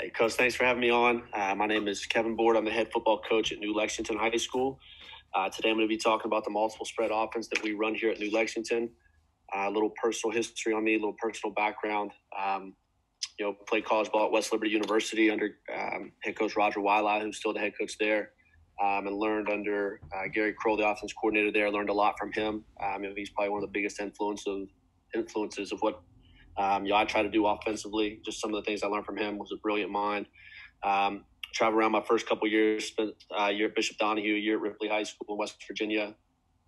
Hey, Coach, thanks for having me on. Uh, my name is Kevin Board. I'm the head football coach at New Lexington High School. Uh, today I'm going to be talking about the multiple spread offense that we run here at New Lexington. Uh, a little personal history on me, a little personal background. Um, you know, played college ball at West Liberty University under um, head coach Roger Waialae, who's still the head coach there, um, and learned under uh, Gary Kroll, the offense coordinator there. Learned a lot from him. Um, he's probably one of the biggest influence of, influences of what um, you know, I try to do offensively. Just some of the things I learned from him was a brilliant mind. Um, traveled around my first couple years, spent uh, a year at Bishop Donahue, a year at Ripley High School in West Virginia.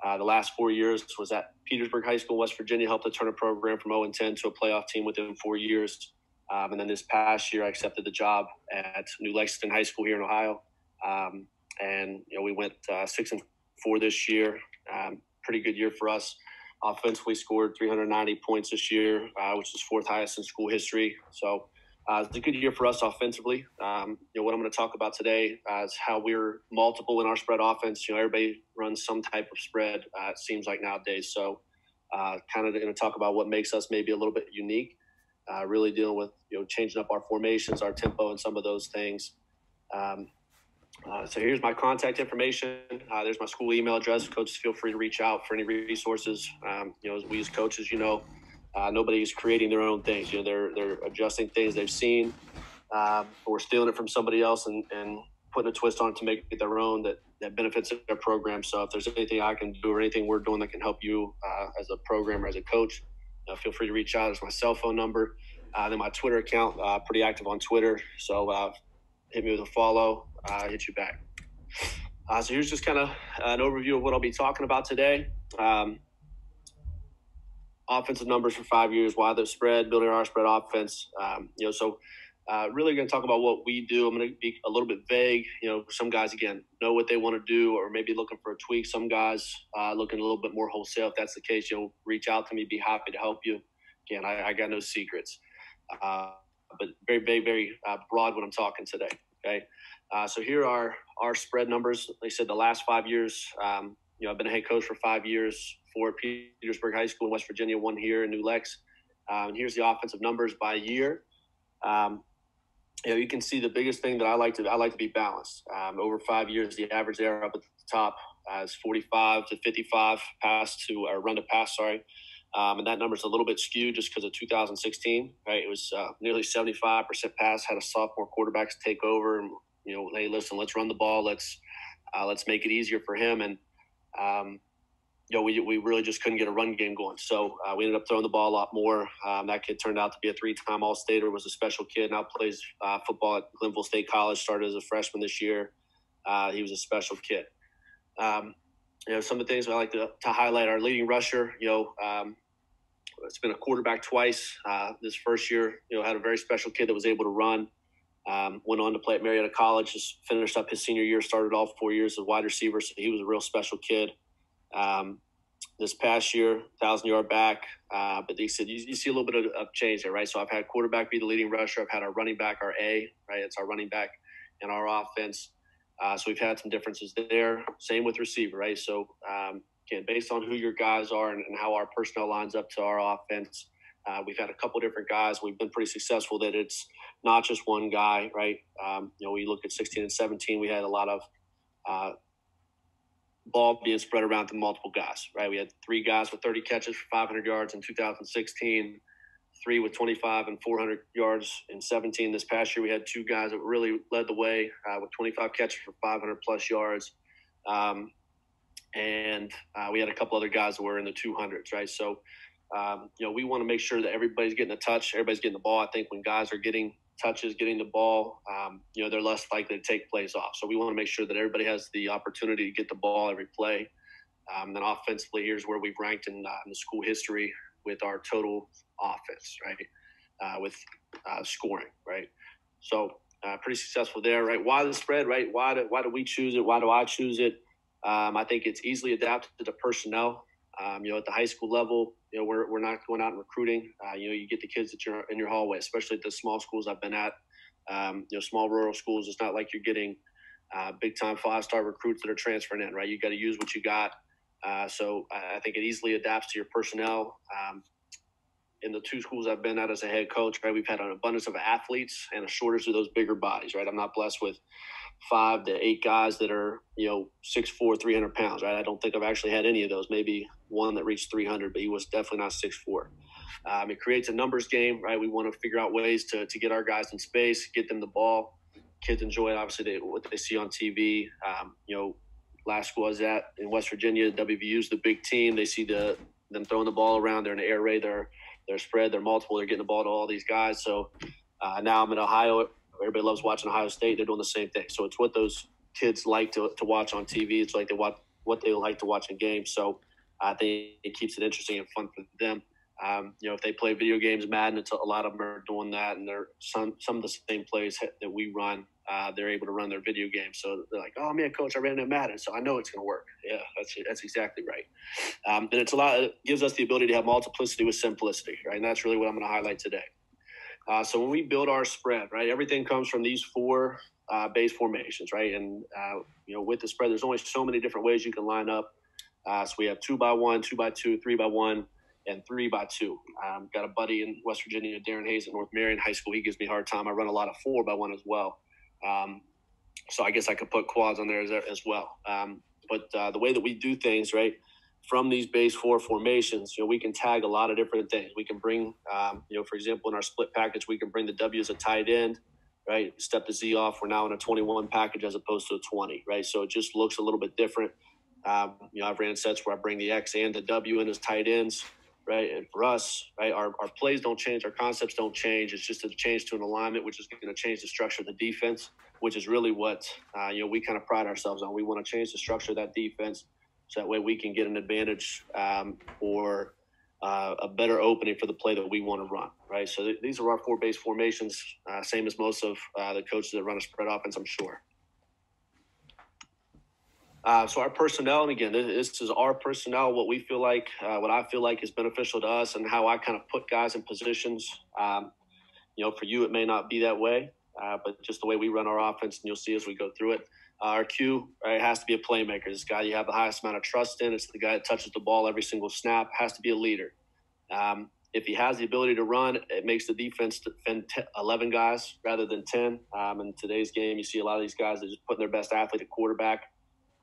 Uh, the last four years was at Petersburg High School, West Virginia, helped to turn a program from 0 and 10 to a playoff team within four years. Um, and then this past year, I accepted the job at New Lexington High School here in Ohio. Um, and, you know, we went uh, six and four this year. Um, pretty good year for us. Offensively scored 390 points this year, uh, which is fourth highest in school history. So uh, it's a good year for us offensively. Um, you know what I'm going to talk about today uh, is how we're multiple in our spread offense. You know everybody runs some type of spread. Uh, it seems like nowadays. So uh, kind of going to talk about what makes us maybe a little bit unique. Uh, really dealing with you know changing up our formations, our tempo, and some of those things. Um, uh, so here's my contact information. Uh, there's my school email address. Coaches, feel free to reach out for any resources. Um, you know, we as coaches, you know, uh, nobody's creating their own things. You know, they're they're adjusting things they've seen, um, or stealing it from somebody else and, and putting a twist on it to make it their own that that benefits their program. So if there's anything I can do or anything we're doing that can help you uh, as a programmer, as a coach, uh, feel free to reach out. It's my cell phone number. Uh, then my Twitter account, pretty active on Twitter. So hit me with a follow uh, hit you back. Uh, so here's just kind of an overview of what I'll be talking about today. Um, offensive numbers for five years, why the spread, building our spread offense. Um, you know, so uh, really going to talk about what we do. I'm going to be a little bit vague. You know, some guys again know what they want to do, or maybe looking for a tweak. Some guys uh, looking a little bit more wholesale. If that's the case, you'll reach out to me. Be happy to help you. Again, I, I got no secrets, uh, but very, very, very uh, broad when I'm talking today. Okay. Uh, so here are our spread numbers. Like I said, the last five years, um, you know, I've been a head coach for five years for Petersburg High School in West Virginia, one here in New Lex. Um, here's the offensive numbers by year. Um, you know, you can see the biggest thing that I like to I like to be balanced. Um, over five years, the average there up at the top uh, is 45 to 55 pass to or run to pass. Sorry, um, and that number is a little bit skewed just because of 2016. Right, it was uh, nearly 75 percent pass. Had a sophomore quarterback take over, and you know, hey, listen, let's run the ball. Let's uh, let's make it easier for him. And um, you know, we, we really just couldn't get a run game going. So uh, we ended up throwing the ball a lot more. Um, that kid turned out to be a three-time All-Stater. Was a special kid. Now plays uh, football at Glenville State College. Started as a freshman this year. Uh, he was a special kid. Um, you know, some of the things I like to, to highlight: our leading rusher. You know, um, it's been a quarterback twice. Uh, this first year, you know, had a very special kid that was able to run. Um, went on to play at Marietta College, just finished up his senior year, started all four years as wide receiver. So he was a real special kid. Um, this past year, thousand yard back, uh, but he said you, you, see a little bit of, of, change there, right? So I've had quarterback be the leading rusher. I've had our running back, our A, right? It's our running back in our offense. Uh, so we've had some differences there. Same with receiver, right? So um, again, based on who your guys are and, and, how our personnel lines up to our offense, uh, we've had a couple different guys. We've been pretty successful that it's not just one guy, right? Um, you know, we look at 16 and 17, we had a lot of uh, ball being spread around to multiple guys, right? We had three guys with 30 catches for 500 yards in 2016, three with 25 and 400 yards in 17. This past year, we had two guys that really led the way uh, with 25 catches for 500 plus yards. Um, and uh, we had a couple other guys that were in the 200s, right? So, um, you know, we want to make sure that everybody's getting a touch, everybody's getting the ball. I think when guys are getting touches, getting the ball, um, you know, they're less likely to take plays off. So we want to make sure that everybody has the opportunity to get the ball every play. Um, then offensively, here's where we've ranked in, uh, in, the school history with our total offense, right? Uh, with uh, scoring, right? So uh, pretty successful there, right? Why the spread, right? Why do, why do we choose it? Why do I choose it? Um, I think it's easily adapted to the personnel. Um, you know, at the high school level, you know, we're, we're not going out and recruiting. Uh, you know, you get the kids that you're in your hallway, especially at the small schools I've been at. Um, you know, small rural schools. It's not like you're getting uh, big time five star recruits that are transferring in, right? You got to use what you got. Uh, so I think it easily adapts to your personnel. Um, in the two schools I've been at as a head coach, right, we've had an abundance of athletes and a shortage of those bigger bodies, right? I'm not blessed with five to eight guys that are, you know, six four, three hundred pounds, right? I don't think I've actually had any of those. Maybe one that reached 300, but he was definitely not 6'4". Um, it creates a numbers game, right? We want to figure out ways to, to get our guys in space, get them the ball. Kids enjoy it, obviously, they, what they see on TV. Um, you know, last school I was at in West Virginia, WVU's the big team. They see the them throwing the ball around. They're in the air raid. They're they're spread. They're multiple. They're getting the ball to all these guys. So uh, now I'm in Ohio. Everybody loves watching Ohio State. They're doing the same thing. So it's what those kids like to, to watch on TV. It's like they watch what they like to watch in games. So I think it keeps it interesting and fun for them. Um, you know, if they play video games, Madden, it's a, a lot of them are doing that, and they're some some of the same plays that we run. Uh, they're able to run their video games, so they're like, "Oh man, coach, I ran in Madden, so I know it's going to work." Yeah, that's that's exactly right. Um, and it's a lot. It gives us the ability to have multiplicity with simplicity, right? And that's really what I'm going to highlight today. Uh, so when we build our spread, right, everything comes from these four uh, base formations, right? And uh, you know, with the spread, there's only so many different ways you can line up. Uh, so we have two by one, two by two, three by one and three by two. Um, got a buddy in West Virginia, Darren Hayes at North Marion High School. He gives me a hard time. I run a lot of four by one as well. Um, so I guess I could put quads on there as, as well. Um, but uh, the way that we do things, right, from these base four formations, you know, we can tag a lot of different things. We can bring, um, you know, for example, in our split package, we can bring the W as a tight end, right? Step the Z off. We're now in a 21 package as opposed to a 20, right? So it just looks a little bit different. Um, you know, I've ran sets where I bring the X and the W in as tight ends right? And for us, right, our, our plays don't change, our concepts don't change. It's just a change to an alignment, which is going to change the structure of the defense, which is really what uh, you know we kind of pride ourselves on. We want to change the structure of that defense so that way we can get an advantage um, or uh, a better opening for the play that we want to run, right? So th- these are our four base formations, uh, same as most of uh, the coaches that run a spread offense, I'm sure. Uh, so our personnel, and again, this is our personnel. What we feel like, uh, what I feel like is beneficial to us, and how I kind of put guys in positions. Um, you know, for you, it may not be that way, uh, but just the way we run our offense, and you'll see as we go through it. Uh, our Q right, has to be a playmaker. This guy you have the highest amount of trust in. It's the guy that touches the ball every single snap. Has to be a leader. Um, if he has the ability to run, it makes the defense defend 10, 11 guys rather than 10. Um, in today's game, you see a lot of these guys that just putting their best athlete at quarterback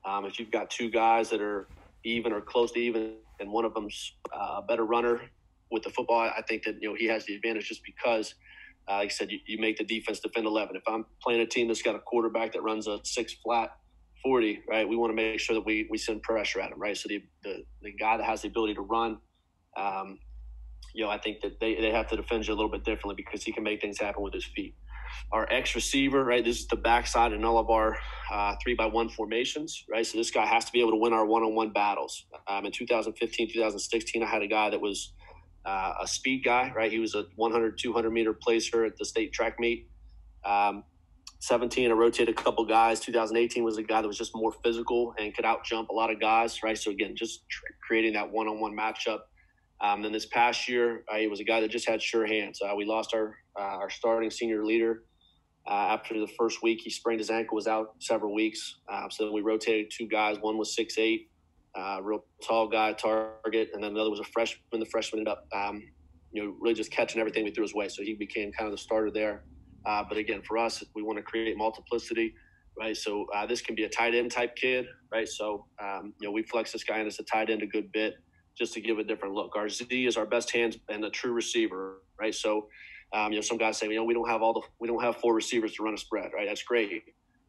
um, if you've got two guys that are even or close to even, and one of them's uh, a better runner with the football, I think that you know he has the advantage just because, uh, like I said, you, you, make the defense defend eleven. If I'm playing a team that's got a quarterback that runs a six flat forty, right, we want to make sure that we we send pressure at him, right. So the the, the guy that has the ability to run. Um, you know, I think that they, they have to defend you a little bit differently because he can make things happen with his feet our X receiver, right? This is the backside in all of our uh, three by one formations, right? So this guy has to be able to win our one on one battles. Um, in 2015, 2016, I had a guy that was uh, a speed guy, right? He was a 100, 200 meter placer at the state track meet. Um, 17, I rotated a couple guys. 2018 was a guy that was just more physical and could out jump a lot of guys, right? So again, just tr- creating that one on one matchup. Um, then this past year, uh, he was a guy that just had sure hands. Uh, we lost our uh, our starting senior leader uh, after the first week. He sprained his ankle, was out several weeks. Uh, so we rotated two guys. One was six eight, uh, real tall guy, target, and then another was a freshman. The freshman ended up, um, you know, really just catching everything we threw his way. So he became kind of the starter there. but again, for us, we want to create multiplicity right? So uh, this can be a tight end type kid, right? So um, you know we flex this guy and as a tight end a good bit just to give a different look. Our Z is our best hands and a true receiver, right? So, um, you know, some guys say, you know, we don't have all the, we don't have four receivers to run a spread, right? That's great,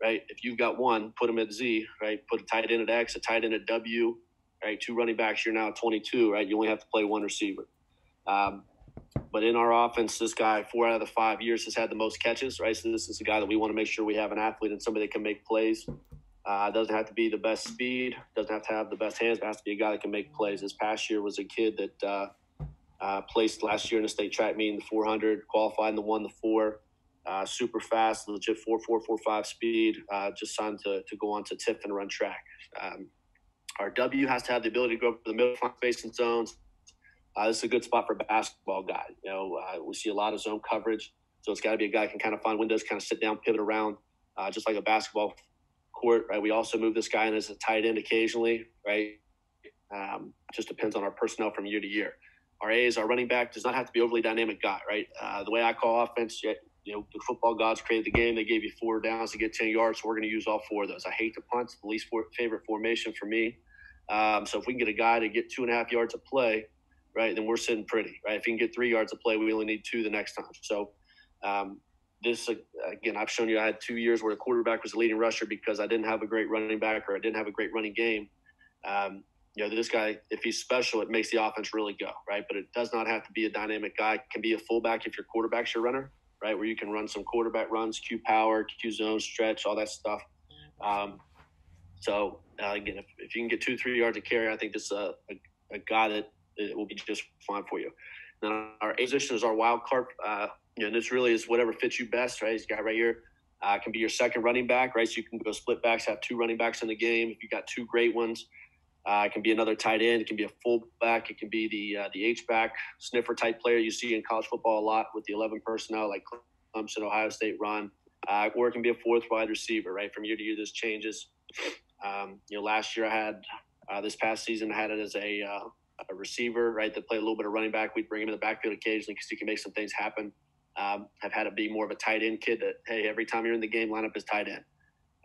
right? If you've got one, put them at Z, right? Put a tight end at X, a tight end at W, right? Two running backs, you're now 22, right? You only have to play one receiver. Um, but in our offense, this guy, four out of the five years, has had the most catches, right? So this is a guy that we want to make sure we have an athlete and somebody that can make plays. Uh, doesn't have to be the best speed, doesn't have to have the best hands, but has to be a guy that can make plays. This past year was a kid that uh, uh, placed last year in the state track meet in the 400, qualified in the one, the four, uh, super fast, legit four, four, four, five speed. Uh, just signed to, to go on to TIF and run track. Um, our W has to have the ability to go up to the middle space and zones. Uh, this is a good spot for a basketball guy. You know, we see a lot of zone coverage, so it's got to be a guy can kind of find windows, kind of sit down, pivot around, just like a basketball court, right? We also move this guy in as a tight end occasionally, right? Um, just depends on our personnel from year to year. our A's, our running back does not have to be overly dynamic guy, right? Uh, the way I call offense, you know, the football gods created the game. They gave you four downs to get 10 yards. So we're going to use all four of those. I hate the punts, the least favorite formation for me. Um, so if we can get a guy to get two and a half yards of play, right, then we're sitting pretty, right? If you can get three yards of play, we only need two the next time. So um, this, again, I've shown you I had two years where the quarterback was the leading rusher because I didn't have a great running back or I didn't have a great running game. Um, you know, this guy, if he's special, it makes the offense really go, right? But it does not have to be a dynamic guy. It can be a fullback if your quarterback's your runner, right? Where you can run some quarterback runs, Q power, Q zone, stretch, all that stuff. Um, so uh, again, if, if, you can get two, three yards of carry, I think this is a, a, a guy that it will be just fine for you. Then our position is our wild card. Uh, you know, this really is whatever fits you best, right? This guy right here uh, can be your second running back, right? So you can go split backs, have two running backs in the game. If you got two great ones, uh, it can be another tight end. It can be a fullback. It can be the uh, the H back sniffer type player you see in college football a lot with the 11 personnel like Clemson, Ohio State run. Uh, or it can be a fourth wide receiver. Right from year to year, this changes. Um, you know, last year I had uh, this past season I had it as a, uh, a receiver, right, that played a little bit of running back. We'd bring him in the backfield occasionally because he can make some things happen. Um, I've had to be more of a tight end kid that hey, every time you're in the game, line up as tight end.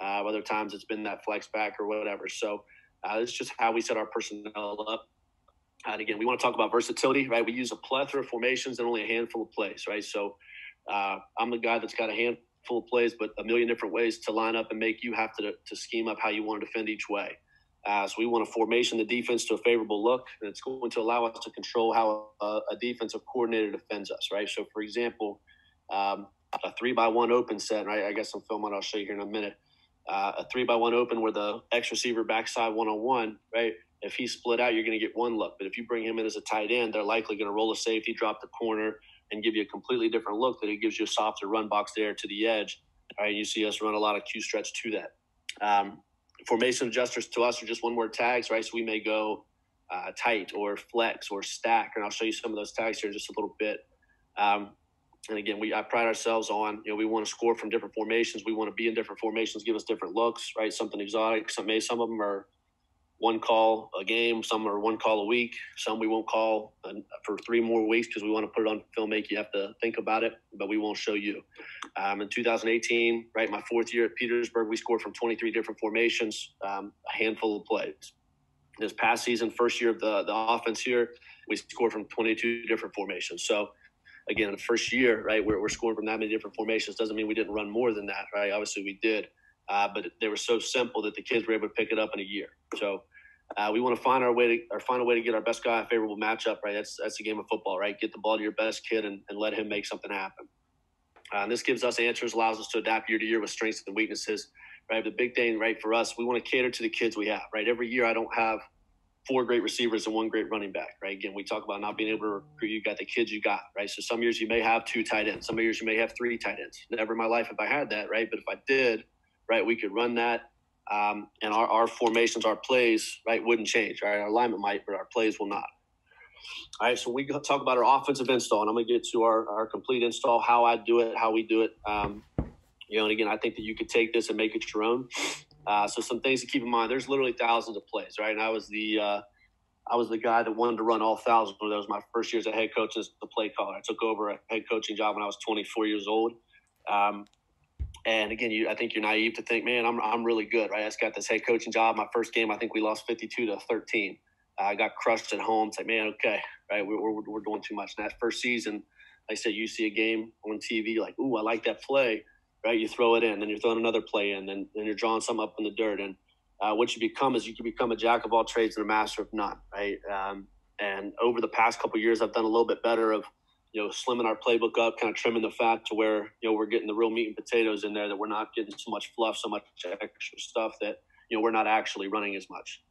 Uh, other times it's been that flex back or whatever. So uh, it's just how we set our personnel up. And again, we want to talk about versatility, right? We use a plethora of formations and only a handful of plays, right? So uh, I'm the guy that's got a handful of plays, but a million different ways to line up and make you have to, to scheme up how you want to defend each way. Uh, so we want to formation the defense to a favorable look, and it's going to allow us to control how a, a defensive coordinator defends us, right? So, for example, um, a three by one open set, right? I got some film on I'll show you here in a minute uh, a three by one open where the X receiver backside one on one, right? If he's split out, you're going to get one look. But if you bring him in as a tight end, they're likely going to roll a safety, drop the corner, and give you a completely different look that it gives you a softer run box there to the edge. All right, you see us run a lot of Q stretch to that. Um, formation adjusters to us are just one word tags, right? So we may go uh, tight or flex or stack, and I'll show you some of those tags here in just a little bit. Um, and again, we I pride ourselves on you know we want to score from different formations. We want to be in different formations, give us different looks, right? Something exotic. Some may some of them are one call a game, some are one call a week, some we won't call for three more weeks because we want to put it on film. Make you have to think about it, but we won't show you. Um, in 2018, right, my fourth year at Petersburg, we scored from 23 different formations, um, a handful of plays. This past season, first year of the the offense here, we scored from 22 different formations. So again, the first year, right, we're, we're scoring from that many different formations doesn't mean we didn't run more than that, right? Obviously, we did, uh, but they were so simple that the kids were able to pick it up in a year. So uh, we want to find our way to or find a way to get our best guy a favorable matchup, right? That's that's the game of football, right? Get the ball to your best kid and, and let him make something happen. Uh, and this gives us answers, allows us to adapt year to year with strengths and weaknesses, right? The big thing, right, for us, we want to cater to the kids we have, right? Every year, I don't have – four great receivers and one great running back, right? Again, we talk about not being able to recruit. You got the kids you got, right? So some years you may have two tight ends. Some years you may have three tight ends. Never in my life if I had that, right? But if I did, right, we could run that. Um, and our, our formations, our plays, right, wouldn't change, right? Our alignment might, but our plays will not. All right, so we talk about our offensive install, and I'm going to get to our, our complete install, how I do it, how we do it. Um, you know, and again, I think that you could take this and make it your own. Uh, so some things to keep in mind. There's literally thousands of plays, right? And I was the uh, I was the guy that wanted to run all thousand of those. My first year as a head coach as the play caller. I took over a head coaching job when I was 24 years old. Um, and again, you, I think you're naive to think, man, I'm, I'm really good, right? I just got this head coaching job. My first game, I think we lost 52 to 13. Uh, I got crushed at home. It's like, man, okay, right? We're, we're, we're doing too much. And that first season, like I said, you see a game on TV, like, ooh, I like that play right? You throw it in, then you're throwing another play in, then, then you're drawing some up in the dirt. And uh, what you become is you can become a jack of all trades and a master of none, right? Um, and over the past couple years, I've done a little bit better of, you know, slimming our playbook up, kind of trimming the fat to where, you know, we're getting the real meat and potatoes in there, that we're not getting so much fluff, so much extra stuff that, you know, we're not actually running as much.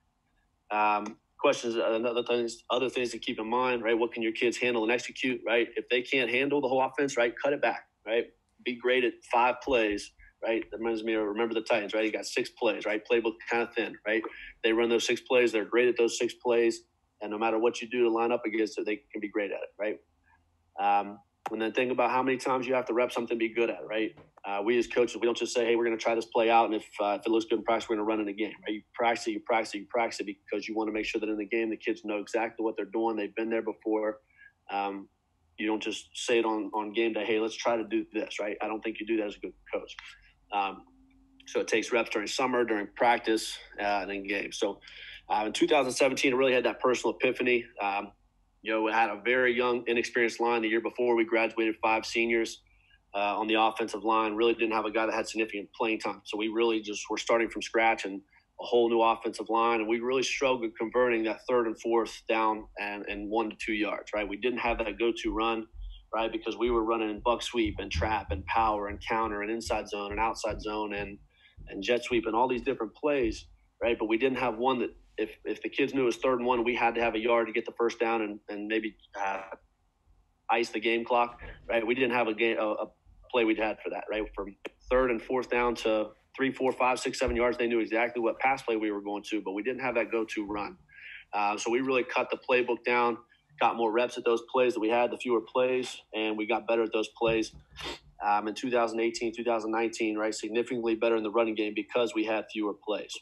Um, questions, other things, other things to keep in mind, right? What can your kids handle and execute, right? If they can't handle the whole offense, right, cut it back, right? Be great at five plays, right? That reminds me of remember the Titans, right? You got six plays, right? Playbook kind of thin, right? They run those six plays. They're great at those six plays, and no matter what you do to line up against it, they can be great at it, right? Um, and then think about how many times you have to rep something to be good at, right? Uh, we as coaches, we don't just say, "Hey, we're going to try this play out, and if uh, if it looks good in practice, we're going to run it again." Right? You practice it, you practice it, you practice it because you want to make sure that in the game the kids know exactly what they're doing. They've been there before, Um, you don't just say it on, on game day, hey, let's try to do this, right? I don't think you do that as a good coach. Um, so it takes reps during summer, during practice, uh, and in games. So uh, in 2017, I really had that personal epiphany. Um, you know, we had a very young, inexperienced line the year before. We graduated five seniors uh, on the offensive line. Really didn't have a guy that had significant playing time. So we really just were starting from scratch and a whole new offensive line. And we really struggled converting that third and fourth down and, and one to two yards, right? We didn't have that go to run, right? Because we were running buck sweep and trap and power and counter and inside zone and outside zone and, and jet sweep and all these different plays, right? But we didn't have one that if, if the kids knew it was third and one, we had to have a yard to get the first down and, and maybe uh, ice the game clock, right? We didn't have a game, a, a play we'd had for that, right? From third and fourth down to three, four, five, six, seven yards, they knew exactly what pass play we were going to, but we didn't have that go-to run. Uh, so we really cut the playbook down, got more reps at those plays that we had, the fewer plays, and we got better at those plays. Um, in 2018, 2019, right, significantly better in the running game because we had fewer plays,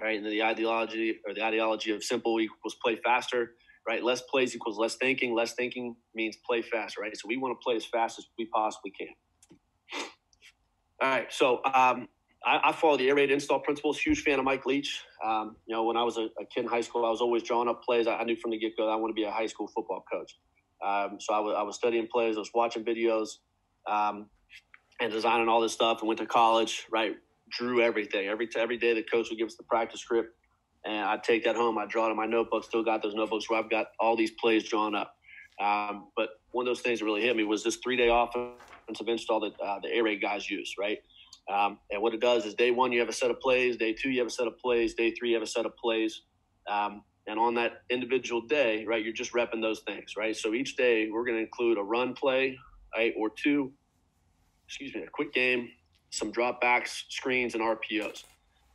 right? And the ideology or the ideology of simple equals play faster, right? Less plays equals less thinking. Less thinking means play faster, right? So we want to play as fast as we possibly can. All right, so um, I, I, follow the air raid install principles. Huge fan of Mike Leach. Um, you know, when I was a, a, kid in high school, I was always drawing up plays. I, I knew from the get go I want to be a high school football coach. Um, so I was, studying plays. I was watching videos um, and designing all this stuff. And went to college. Right, drew everything. Every every day the coach would give us the practice script, and I'd take that home. I'd draw it in my notebook. Still got those notebooks where I've got all these plays drawn up. Um, but one of those things that really hit me was this three day offensive install that uh, the air raid guys use. Right um, and what it does is day one, you have a set of plays. Day two, you have a set of plays. Day three, you have a set of plays. Um, and on that individual day, right, you're just repping those things, right? So each day, we're going to include a run play, right, or two, excuse me, a quick game, some drop backs, screens, and RPOs,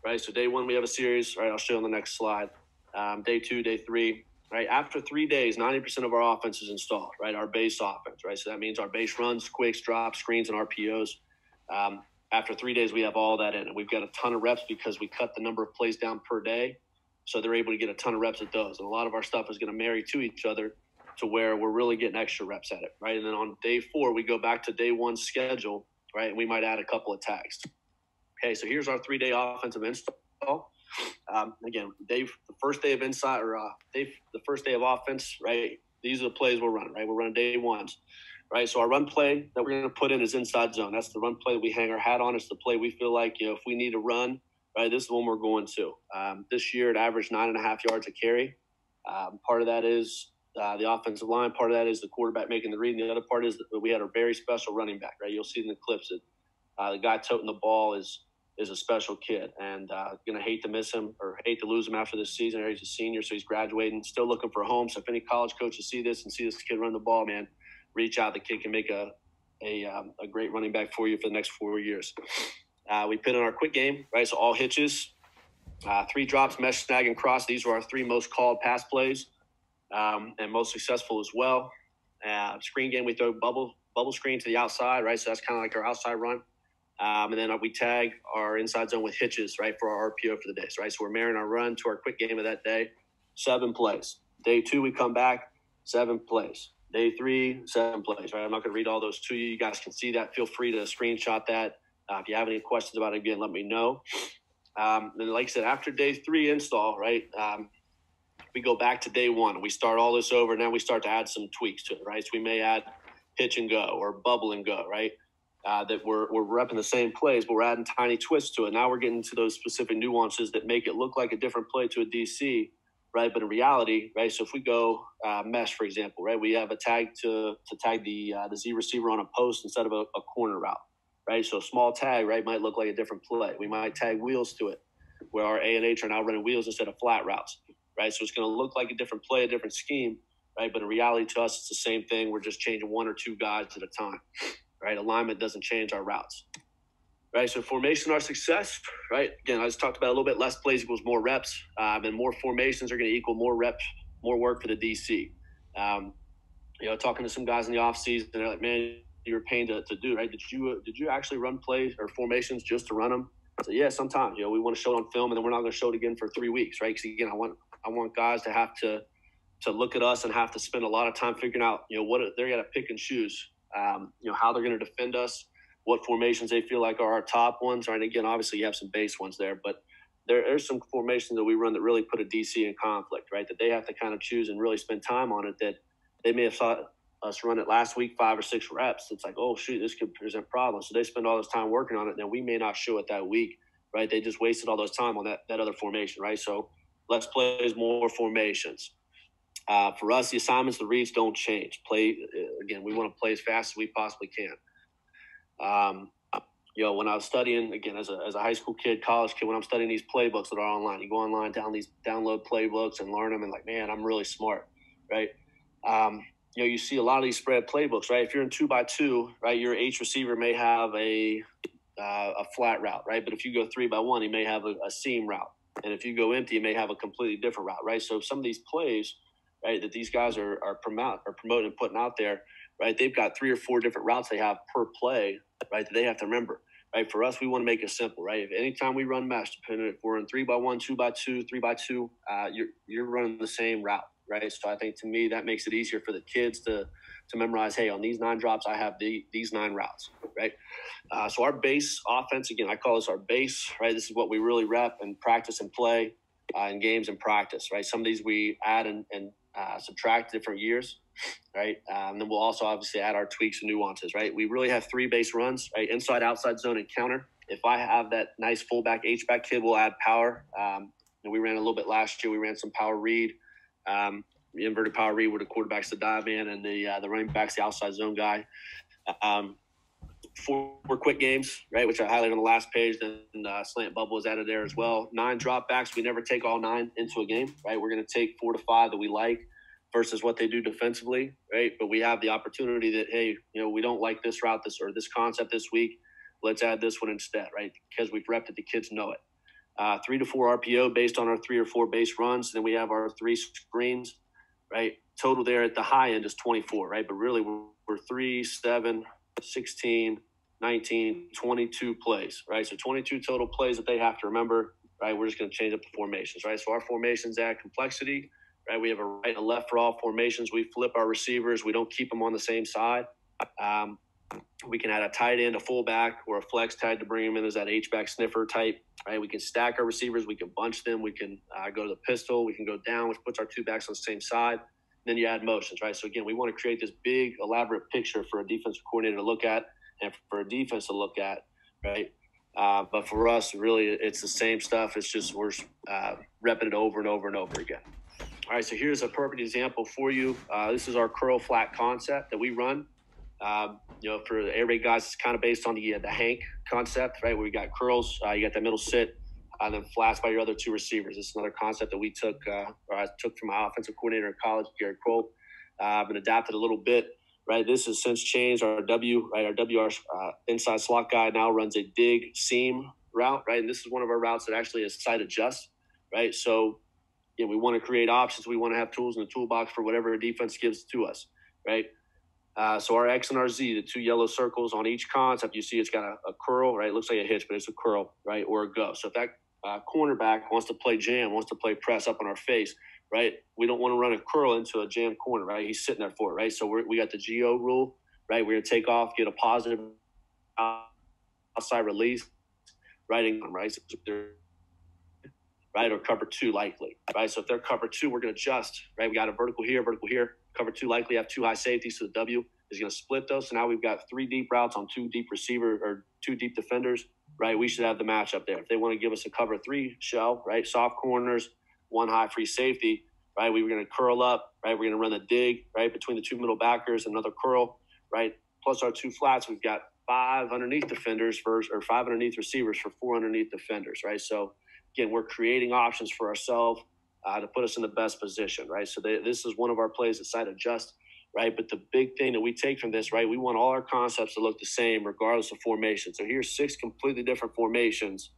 right? So day one, we have a series, right? I'll show you on the next slide. Um, day two, day three, right? After three days, 90% of our offense is installed, right? Our base offense, right? So that means our base runs, quicks, drops, screens, and RPOs. Um, after three days, we have all that in, and we've got a ton of reps because we cut the number of plays down per day, so they're able to get a ton of reps at those. And a lot of our stuff is going to marry to each other to where we're really getting extra reps at it, right? And then on day four, we go back to day one schedule, right? And we might add a couple of tags. Okay, so here's our three day offensive install. Um, again, day the first day of inside or uh, day the first day of offense, right? These are the plays we're running, right? We're running day ones right? So our run play that we're going to put in is inside zone. That's the run play that we hang our hat on. It's the play we feel like, you know, if we need to run, right, this is the one we're going to. Um, this year it averaged nine and a half yards a carry. Um, part of that is uh, the offensive line. Part of that is the quarterback making the read. And the other part is that we had a very special running back, right? You'll see in the clips that uh, the guy toting the ball is is a special kid and uh, going to hate to miss him or hate to lose him after this season. He's a senior, so he's graduating, still looking for a home. So if any college coaches see this and see this kid run the ball, man, reach out. The kid can make a a, um, a great running back for you for the next four years. Uh, we put in our quick game, right? So all hitches, uh, three drops, mesh, snag, and cross. These were our three most called pass plays um, and most successful as well. Uh, screen game, we throw bubble bubble screen to the outside, right? So that's kind of like our outside run. Um, and then we tag our inside zone with hitches, right, for our RPO for the day. Right, so we're marrying our run to our quick game of that day. Seven plays. Day two, we come back, seven plays. Day three, seven plays, right? I'm not going to read all those to you. You guys can see that. Feel free to screenshot that. Uh, if you have any questions about it, again, let me know. Um, and like I said, after day three install, right, um, we go back to day one. We start all this over. Now we start to add some tweaks to it, right? So we may add pitch and go or bubble and go, right? Uh, that we're, we're repping the same plays, but we're adding tiny twists to it. Now we're getting to those specific nuances that make it look like a different play to a DC right? But in reality, right? So if we go uh, mesh, for example, right, we have a tag to to tag the uh, the Z receiver on a post instead of a, a, corner route, right? So a small tag, right, might look like a different play. We might tag wheels to it, where our A and H are now running wheels instead of flat routes, right? So it's going to look like a different play, a different scheme, right? But in reality, to us, it's the same thing. We're just changing one or two guys at a time, right? Alignment doesn't change our routes right? So formation our success, right? Again, I just talked about a little bit less plays equals more reps, um, and more formations are going to equal more reps, more work for the DC. Um, you know, talking to some guys in the off season, they're like, "Man, you were paying to, to do right. Did you did you actually run plays or formations just to run them?" I said, "Yeah, sometimes. You know, we want to show it on film, and then we're not going to show it again for three weeks, right? Because again, I want I want guys to have to to look at us and have to spend a lot of time figuring out, you know, what they're going to pick and choose, um, you know, how they're going to defend us, what formations they feel like are our top ones. Right. And again, obviously you have some base ones there, but there, there's some formations that we run that really put a DC in conflict, right? That they have to kind of choose and really spend time on it that they may have thought us run it last week, five or six reps. It's like, oh, shoot, this could present problems. So they spend all this time working on it. Then we may not show it that week, right? They just wasted all those time on that, that other formation, right? So let's play more formations. Uh, for us, the assignments, the reads don't change. Play again. We want to play as fast as we possibly can. Um, you know, when I was studying again as a, as a high school kid, college kid, when I'm studying these playbooks that are online, you go online, down these download playbooks and learn them, and like, man, I'm really smart, right? Um, you know, you see a lot of these spread playbooks, right? If you're in two by two, right, your H receiver may have a uh, a flat route, right? But if you go three by one, he may have a, a seam route, and if you go empty, he may have a completely different route, right? So some of these plays, right, that these guys are are promote are promoting and putting out there, right? They've got three or four different routes they have per play, right? That they have to remember. Right. For us, we want to make it simple, right? If anytime we run mesh, dependent, if we're in three by one, two by two, three by two, uh, you're you're running the same route, right? So I think to me that makes it easier for the kids to to memorize. Hey, on these nine drops, I have the, these nine routes, right? Uh, so our base offense, again, I call this our base, right? This is what we really rep and practice and play uh, in games and practice, right? Some of these we add and, and uh, subtract different years, right? Um, then we'll also obviously add our tweaks and nuances, right? We really have three base runs, right? Inside, outside zone, and counter. If I have that nice fullback H back kid, we'll add power. Um, and we ran a little bit last year. We ran some power read, um, inverted power read where the quarterback's the dive in and the uh, the running back's the outside zone guy. Um, four, quick games, right, which I highlighted on the last page. Then uh, slant bubble is added there as well. Nine dropbacks. We never take all nine into a game, right? We're going to take four to five that we like versus what they do defensively, right? But we have the opportunity that hey, you know, we don't like this route, this or this concept this week. Let's add this one instead, right? Because we've repped it, the kids know it. Uh, three to four RPO based on our three or four base runs. Then we have our three screens, right? Total there at the high end is 24, right? But really, we're, we're three, seven, 16, 19, 22 plays, right? So 22 total plays that they have to remember, right? We're just going to change up the formations, right? So our formations add complexity right? We have a right and a left for all formations. We flip our receivers. We don't keep them on the same side. Um, we can add a tight end, a fullback, or a flex tight to bring them in as that H back sniffer type. Right? We can stack our receivers. We can bunch them. We can uh, go to the pistol. We can go down, which puts our two backs on the same side. Then you add motions, right? So again, we want to create this big, elaborate picture for a defensive coordinator to look at and for a defense to look at, right? Uh, but for us, really, it's the same stuff. It's just we're uh, repping it over and over and over again. All right, so here's a perfect example for you. Uh, this is our curl flat concept that we run. Um, you know, for the air raid guys, it's kind of based on the uh, the Hank concept, right? Where we got curls, uh, you got that middle sit, and then flats by your other two receivers. This is another concept that we took, uh, or I took from my offensive coordinator in college, Garrett Cole, uh, and adapted a little bit. Right, this has since changed. Our W, right, our WR uh, inside slot guy now runs a dig seam route, right, and this is one of our routes that actually is side adjust, right. So you know, we want to create options. We want to have tools in the toolbox for whatever defense gives to us, right? Uh, so our X and our Z, the two yellow circles on each concept, you see it's got a, a, curl, right? It looks like a hitch, but it's a curl, right? Or a go. So if that uh, cornerback wants to play jam, wants to play press up on our face, right? We don't want to run a curl into a jam corner, right? He's sitting there for it, right? So we we got the GO rule, right? We're going to take off, get a positive outside release, right? right? Right? Or cover two likely, right? So if they're cover two, we're going to adjust, right? We got a vertical here, vertical here, cover two likely have two high safeties, so the W is going to split those. So now we've got three deep routes on two deep receiver or two deep defenders, right? We should have the matchup there. If they want to give us a cover three shell, right? Soft corners, one high free safety, right? We were going to curl up, right? We're going to run the dig, right? Between the two middle backers, another curl, right? Plus our two flats, we've got five underneath defenders for, or five underneath receivers for four underneath defenders, right? So again, we're creating options for ourselves uh, to put us in the best position, right? So they, this is one of our plays that side adjust, right? But the big thing that we take from this, right, we want all our concepts to look the same regardless of formation. So here's six completely different formations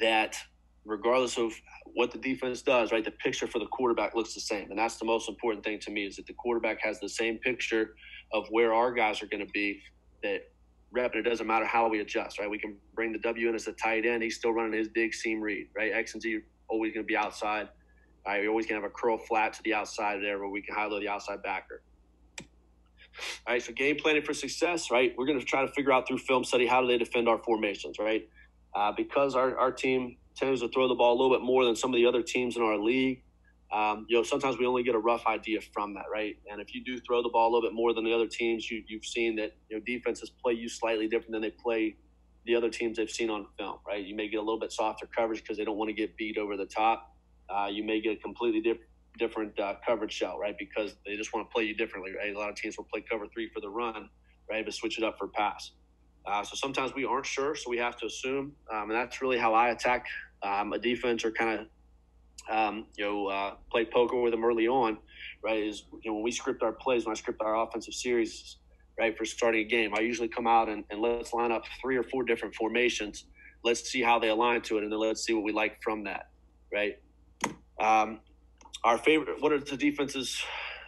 that, regardless of what the defense does, right, the picture for the quarterback looks the same. And that's the most important thing to me is that the quarterback has the same picture of where our guys are going to be that rep, and it doesn't matter how we adjust, right? We can bring the W in as a tight end. He's still running his dig seam read, right? X and Z always going to be outside. We always can have a curl flat to the outside there where we can high low the outside backer. All right, so game planning for success, right? We're going to try to figure out through film study how do they defend our formations, right? Uh, because our, our team tends to throw the ball a little bit more than some of the other teams in our league. Um, you know, sometimes we only get a rough idea from that, right? And if you do throw the ball a little bit more than the other teams, you, you've seen that you know defenses play you slightly different than they play the other teams they've seen on film, right? You may get a little bit softer coverage because they don't want to get beat over the top. Uh, you may get a completely different different uh, coverage shell, right? Because they just want to play you differently, right? A lot of teams will play cover three for the run, right? But switch it up for pass. Uh, so sometimes we aren't sure, so we have to assume, um, and that's really how I attack um, a defense or kind of um, you know uh, play poker with them early on, right? Is you know when we script our plays, when I script our offensive series, right for starting a game, I usually come out and, and let's line up three or four different formations. Let's see how they align to it, and then let's see what we like from that, right? Um, our favorite, what are the defense's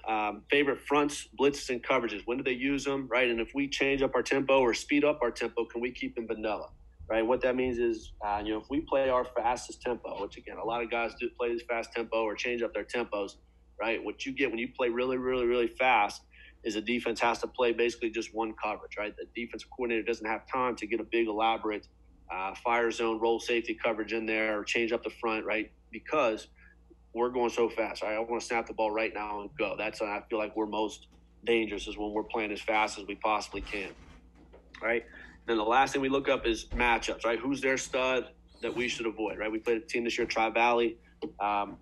um, favorite fronts, blitzes, and coverages? When do they use them, right? And if we change up our tempo or speed up our tempo, can we keep them vanilla? right? What that means is, uh, you know, if we play our fastest tempo, which again, a lot of guys do play this fast tempo or change up their tempos, right? What you get when you play really, really, really fast is a defense has to play basically just one coverage, right? The defensive coordinator doesn't have time to get a big, elaborate uh, fire zone, roll safety coverage in there or change up the front, right? Because we're going so fast. Right? I want to snap the ball right now and go. That's when I feel like we're most dangerous is when we're playing as fast as we possibly can, right? Then the last thing we look up is matchups, right? Who's their stud that we should avoid, right? We played a team this year, Tri Valley, um,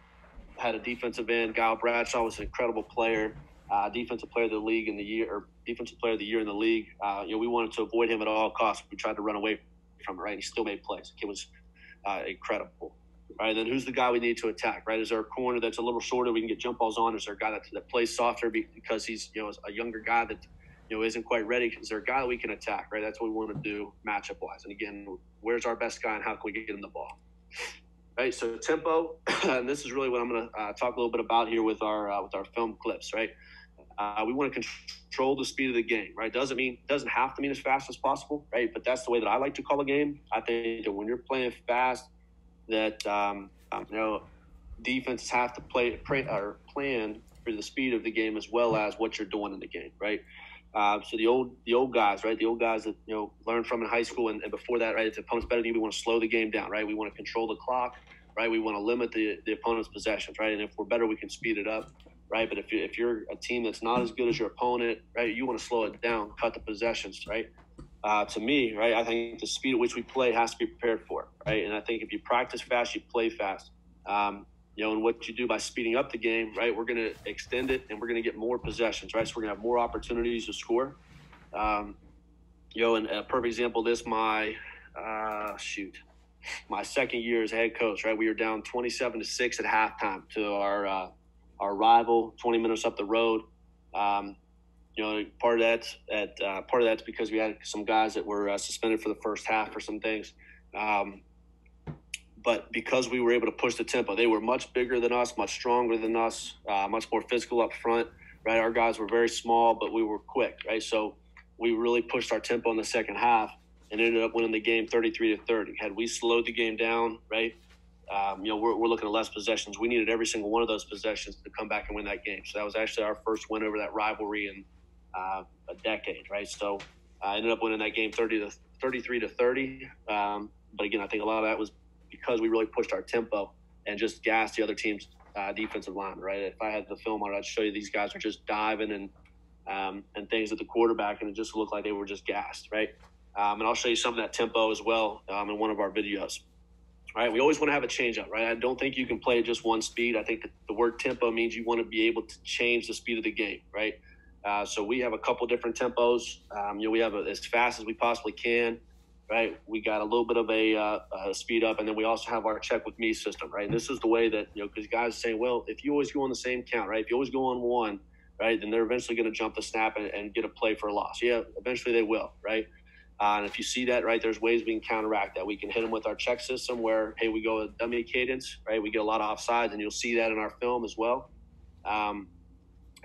had a defensive end. Kyle Bradshaw was an incredible player, uh, defensive player of the league in the year, or defensive player of the year in the league. Uh, you know, we wanted to avoid him at all costs. We tried to run away from it, right? He still made plays. It was uh, incredible. Right, then who's the guy we need to attack? Right, is there a corner that's a little shorter we can get jump balls on? Is there a guy that, that plays softer because he's you know a younger guy that you know, isn't quite ready, is there a guy that we can attack, right? That's what we want to do matchup wise. And again, where's our best guy and how can we get him the ball? Right. So tempo, and this is really what I'm going to uh, talk a little bit about here with our uh, with our film clips, right? Uh, we want to control the speed of the game, right? Doesn't mean doesn't have to mean as fast as possible, right? But that's the way that I like to call a game. I think that when you're playing fast, that um, um, you know defenses have to play, play or plan for the speed of the game as well as what you're doing in the game, right? Uh, so the old the old guys, right? The old guys that you know learned from in high school and, and before that, right? If the opponent's better than you, we want to slow the game down, right? We want to control the clock, right? We want to limit the, the opponent's possessions, right? And if we're better, we can speed it up, right? But if you if you're a team that's not as good as your opponent, right? You want to slow it down, cut the possessions, right? Uh, to me, right? I think the speed at which we play has to be prepared for, right? And I think if you practice fast, you play fast. Um, you know, and what you do by speeding up the game, right? We're going to extend it and we're going to get more possessions, right? So we're going to have more opportunities to score. Um, you know, and a perfect example of this, my, uh, shoot, my second year as head coach, right? We were down 27 to 6 at halftime to our, uh, our rival 20 minutes up the road. Um, you know, part of that's at uh, part of that's because we had some guys that were uh, suspended for the first half for some things. Um, but because we were able to push the tempo, they were much bigger than us, much stronger than us, uh, much more physical up front. Right, our guys were very small, but we were quick. Right, so we really pushed our tempo in the second half and ended up winning the game 33 to 30. Had we slowed the game down, right, um, you know, we're, we're looking at less possessions. We needed every single one of those possessions to come back and win that game. So that was actually our first win over that rivalry in uh, a decade, right? So I ended up winning that game 30 to 33 to 30. Um, but again, I think a lot of that was because we really pushed our tempo and just gassed the other team's uh, defensive line. Right? If I had the film on I'd show you these guys are just diving and um, and things at the quarterback, and it just looked like they were just gassed. Right? Um, and I'll show you some of that tempo as well um, in one of our videos. Right? We always want to have a change up. Right? I don't think you can play at just one speed. I think the word tempo means you want to be able to change the speed of the game. Right? Uh, so we have a couple different tempos. Um, you know, we have a, as fast as we possibly can right? We got a little bit of a, uh, a, speed up, and then we also have our check with me system, right? And this is the way that you know, because guys say, well, if you always go on the same count, right? If you always go on one, right, then they're eventually going to jump the snap and, and, get a play for a loss. Yeah, eventually they will, right? Uh, and if you see that, right, there's ways we can counteract that. We can hit them with our check system where, hey, we go with dummy cadence, right? We get a lot of offsides, and you'll see that in our film as well. Um,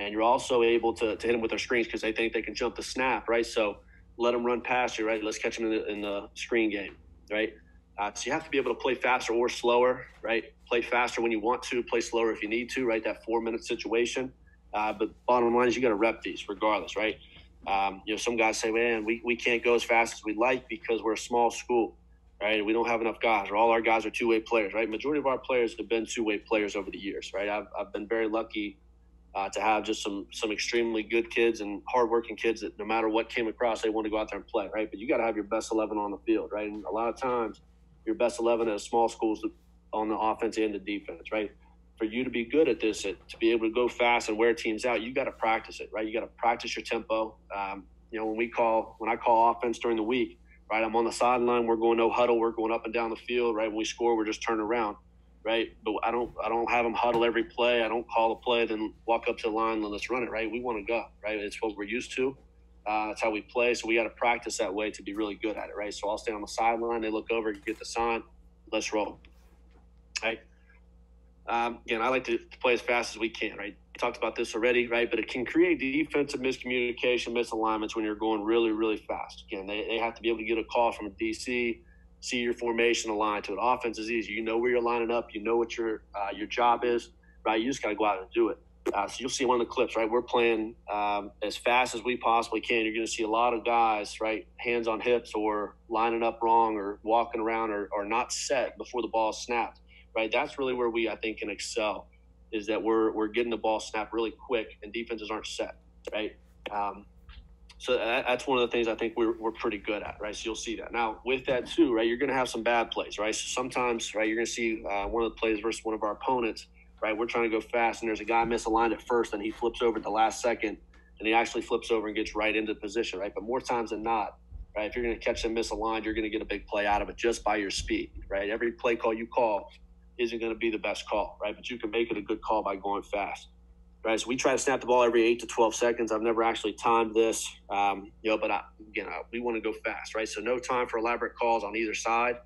and you're also able to, to hit them with our screens because they think they can jump the snap, right? So let them run past you, right? Let's catch them in the, in the screen game, right? Uh, so you have to be able to play faster or slower, right? Play faster when you want to, play slower if you need to, right? That four minute situation. Uh, but bottom line is you got to rep these regardless, right? Um, you know, some guys say, man, we, we can't go as fast as we like because we're a small school, right? We don't have enough guys, or all our guys are two way players, right? Majority of our players have been two way players over the years, right? I've, I've been very lucky uh, to have just some some extremely good kids and hardworking kids that no matter what came across, they want to go out there and play, right? But you got to have your best eleven on the field, right? And a lot of times, your best eleven at small schools on the offense and the defense, right? For you to be good at this, to be able to go fast and wear teams out, you got to practice it, right? You got to practice your tempo. Um, you know, when we call when I call offense during the week, right? I'm on the sideline, we're going no huddle, we're going up and down the field, right? When we score, we're just turning around right? But I don't I don't have them huddle every play. I don't call a play, then walk up to the line and let's run it, right? We want to go, right? It's what we're used to. Uh, that's how we play. So we got to practice that way to be really good at it, right? So I'll stay on the sideline. They look over, get the sign, let's roll, right? Um, again, I like to, play as fast as we can, right? We talked about this already, right? But it can create defensive miscommunication, misalignments when you're going really, really fast. Again, they, they have to be able to get a call from a DC see your formation aligned to it. Offense is easy. You know where you're lining up. You know what your uh, your job is, right? You just got to go out and do it. Uh, so you'll see one of the clips, right? We're playing um, as fast as we possibly can. You're going to see a lot of guys, right, hands on hips or lining up wrong or walking around or, or not set before the ball is snapped, right? That's really where we, I think, can excel is that we're, we're getting the ball snapped really quick and defenses aren't set, right? Um, so that, that's one of the things I think we're, we're pretty good at, right? So you'll see that. Now, with that too, right, you're going to have some bad plays, right? So sometimes, right, you're going to see uh, one of the plays versus one of our opponents, right? We're trying to go fast, and there's a guy misaligned at first, and he flips over at the last second, and he actually flips over and gets right into position, right? But more times than not, right, if you're going to catch them misaligned, you're going to get a big play out of it just by your speed, right? Every play call you call isn't going to be the best call, right? But you can make it a good call by going fast right? So we try to snap the ball every eight to twelve seconds. I've never actually timed this, um, you know, but I, you know, we want to go fast, right? So no time for elaborate calls on either side,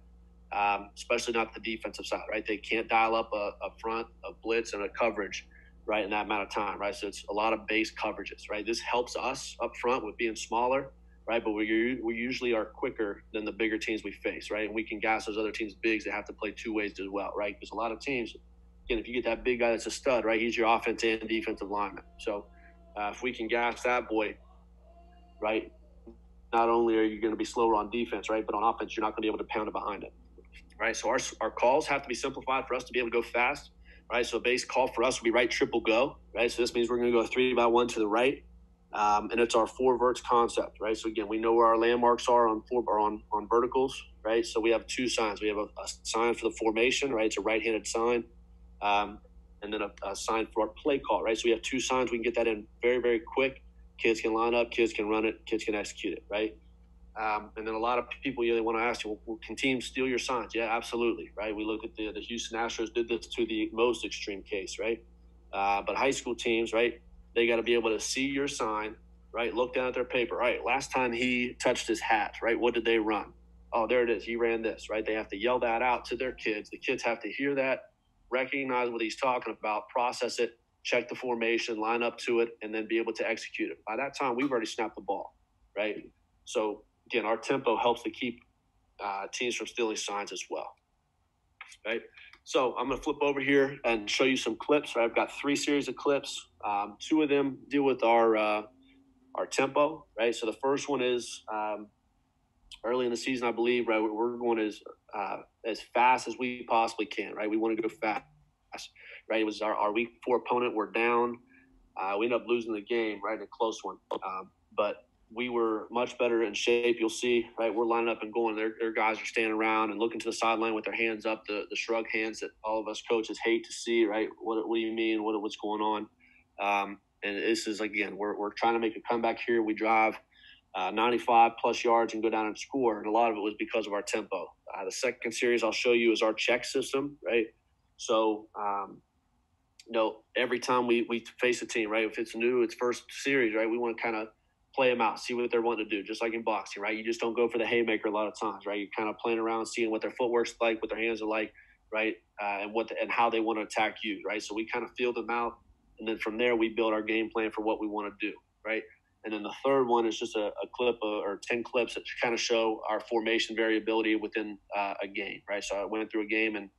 um, especially not the defensive side, right? They can't dial up a, a, front, a blitz, and a coverage, right, in that amount of time, right? So it's a lot of base coverages, right? This helps us up front with being smaller. Right, but we we usually are quicker than the bigger teams we face, right? And we can gas those other teams bigs that have to play two ways as well, right? Because a lot of teams, again, if you get that big guy that's a stud, right, he's your offense and defensive lineman. So uh, if we can gas that boy, right, not only are you going to be slower on defense, right, but on offense, you're not going to be able to pound it behind it, right? So our, our calls have to be simplified for us to be able to go fast, right? So a base call for us would be right triple go, right? So this means we're going to go three by one to the right. Um, and it's our four verts concept, right? So again, we know where our landmarks are on four or on on verticals, right? So we have two signs. We have a, a sign for the formation, right? It's a right-handed sign, um, and then a, a, sign for our play call, right? So we have two signs. We can get that in very, very quick. Kids can line up, kids can run it, kids can execute it, right? Um, and then a lot of people, you know, they want to ask you, well, can teams steal your signs? Yeah, absolutely, right? We look at the, the Houston Astros did this to the most extreme case, right? Uh, but high school teams, right, they got to be able to see your sign, right? Look down at their paper. All right, last time he touched his hat, right? What did they run? Oh, there it is. He ran this, right? They have to yell that out to their kids. The kids have to hear that recognize what he's talking about, process it, check the formation, line up to it, and then be able to execute it. By that time, we've already snapped the ball, right? So again, our tempo helps to keep uh, teams from stealing signs as well, right? So I'm going to flip over here and show you some clips. Right? I've got three series of clips. Um, two of them deal with our uh, our tempo, right? So the first one is um, early in the season, I believe, right? We're going as uh, as fast as we possibly can, right? We want to go fast, right? It was our, our week four opponent. We're down. Uh, we ended up losing the game, right? A close one. Um, but we were much better in shape. You'll see, right? We're lining up and going. Their, their guys are standing around and looking to the sideline with their hands up, the, the shrug hands that all of us coaches hate to see, right? What, what do you mean? What, what's going on? Um, and this is, again, we're, we're trying to make a comeback here. We drive – uh, 95 plus yards and go down and score. And a lot of it was because of our tempo. Uh, the second series I'll show you is our check system, right? So, um, you know, every time we, we face a team, right? If it's new, it's first series, right? We want to kind of play them out, see what they're wanting to do, just like in boxing, right? You just don't go for the haymaker a lot of times, right? You're kind of playing around, seeing what their footwork's like, what their hands are like, right? Uh, and what the, and how they want to attack you, right? So we kind of feel them out, and then from there we build our game plan for what we want to do, right? And then the third one is just a, a clip of, or 10 clips that kind of show our formation variability within uh, a game, right? So I went through a game and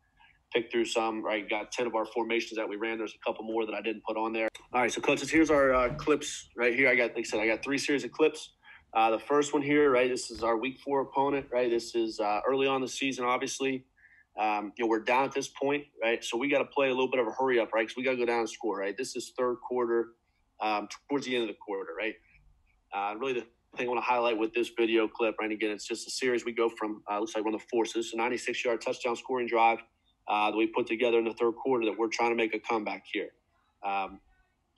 picked through some, right? Got 10 of our formations that we ran. There's a couple more that I didn't put on there. All right, so coaches, here's our uh, clips right here. I got, like I said, I got three series of clips. Uh, the first one here, right? This is our week four opponent, right? This is uh, early on the season, obviously. Um, you know, we're down at this point, right? So we got to play a little bit of a hurry up, right? Because we got to go down and score, right? This is third quarter, um, towards the end of the quarter, right? Uh, really, the thing I want to highlight with this video clip, right? Again, it's just a series. We go from uh, looks like one of the is a 96 yard touchdown scoring drive uh, that we put together in the third quarter. That we're trying to make a comeback here. Um,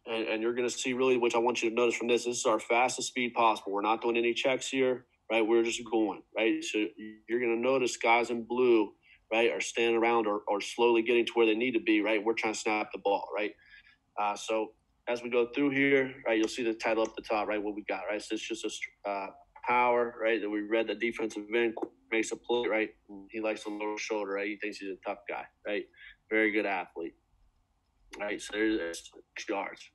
and, and, you're going to see really, which I want you to notice from this. This is our fastest speed possible. We're not doing any checks here, right? We're just going, right? So you're going to notice guys in blue right, are standing around or, or slowly getting to where they need to be, right? We're trying to snap the ball, right? Uh, so as we go through here, right, you'll see the title up the top, right, what we got, right? So it's just a uh, power, right, that we read the defensive end makes a play, right? He likes the lower shoulder, right? He thinks he's a tough guy, right? Very good athlete, right? So there's yards.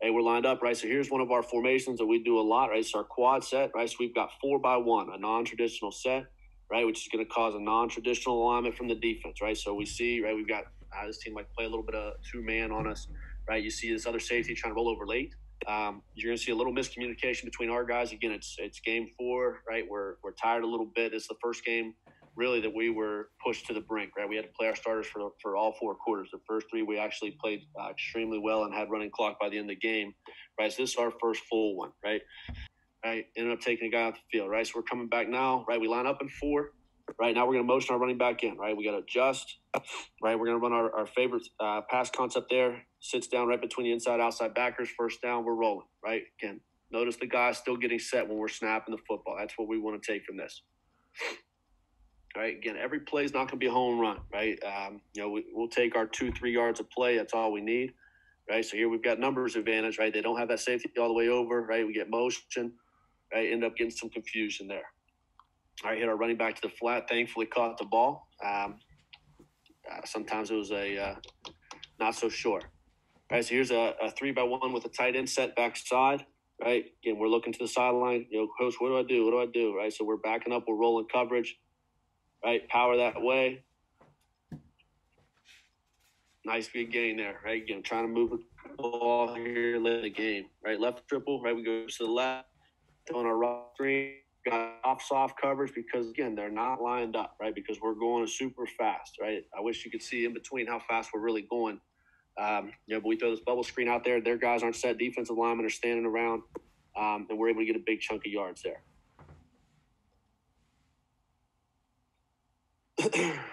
Hey, we're lined up, right? So here's one of our formations that we do a lot, right? It's our quad set, right? So we've got four by one, a non-traditional set right, which is going to cause a non-traditional alignment from the defense, right? So we see, right, we've got uh, this team like play a little bit of two man on us, right? You see this other safety trying to roll over late. Um, you're going to see a little miscommunication between our guys. Again, it's it's game four, right? We're we're tired a little bit. It's the first game really that we were pushed to the brink, right? We had to play our starters for for all four quarters. The first three we actually played uh, extremely well and had running clock by the end of the game, right? So this is our first full one, right? right? Ended up taking a guy off the field, right? So we're coming back now, right? We line up in four, right? Now we're going to motion our running back in, right? We got to adjust, right? We're going to run our, our favorite uh, pass concept there, sits down right between the inside outside backers, first down, we're rolling, right? Again, notice the guy still getting set when we're snapping the football. That's what we want to take from this. Right. Again, every play is not going to be a home run, right? Um, you know, we, we'll take our two, three yards of play. That's all we need, right? So here we've got numbers advantage, right? They don't have that safety all the way over, right? We get motion, right? End up getting some confusion there. All right, hit our running back to the flat. Thankfully, caught the ball. Um, uh, sometimes it was a uh, not so sure. All right, so here's a, a, three by one with a tight end set back side. Right, again, we're looking to the sideline. You know, coach, what do I do? What do I do? Right, so we're backing up. We're rolling coverage. Right, power that way. Nice big gain there. Right, again, trying to move the ball here late in the game. Right, left triple. Right, we go to the left on our right screen got off soft coverage because again they're not lined up right because we're going super fast right? I wish you could see in between how fast we're really going. Um, you know but we throw this bubble screen out there. Their guys aren't set. Defensive linemen are standing around um, and we're able to get a big chunk of yards there.